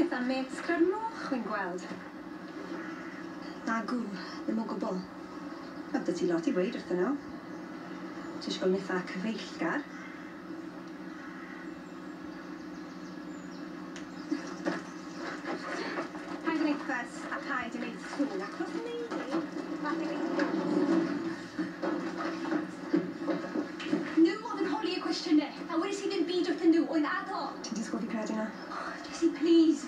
Rhywun eitha medd sgrym moch wy'n gweld. Nagw, ddim o gwbl. Wel, dy ti lot i weid wrthyn nhw. Ti'n sgol nitha cyfeillgar. Paid yn eithas a paid yn eith sŵn ac os yn eithas, fath yn eithas. Nhw oedd yn holi y cwestiynau, a wedi sydd yn byd wrthyn nhw oedd adol. Ti'n disgwyl fi credu na? Please.